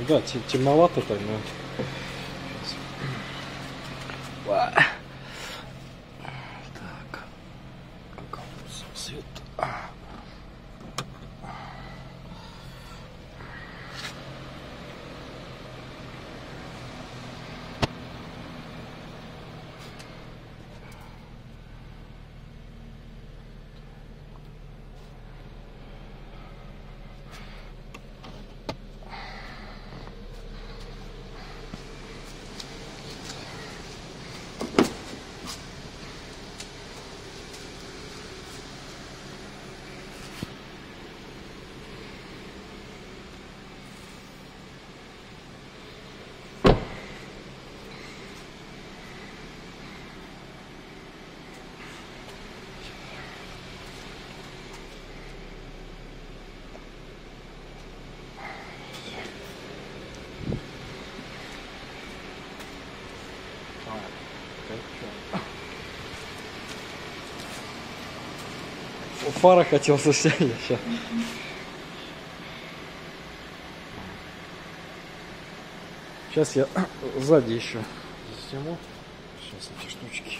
Да, те- темновато так, но... Так. Как свет. Фара хотел снять сейчас. Сейчас я сзади еще сниму. Сейчас эти штучки.